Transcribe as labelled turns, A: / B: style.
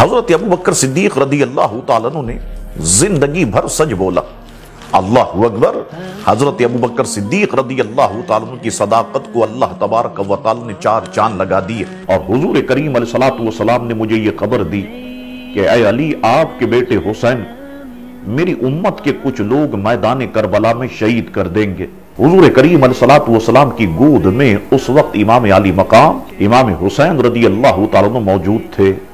A: हज़रत अबू बकर सिद्दीक रदी अल्लाह ने ज़िंदगी भर सच बोला। अल्लाह अकबर, हज़रत अबू बकर सिद्दीक रदी अल्लाह की सदाकत को अल्लाह तबारक व ने चार चाँद लगा दिए। और हुजूर करीम सलाम ने मुझे ये खबर दी कि अय अली, आपके बेटे हुसैन, मेरी उम्मत के कुछ लोग मैदान करबला में शहीद कर देंगे। हुजूर करीम सलाम की गोद में उस वक्त इमाम अली मकाम, इमाम हुसैन रदी अल्लाह तु मौजूद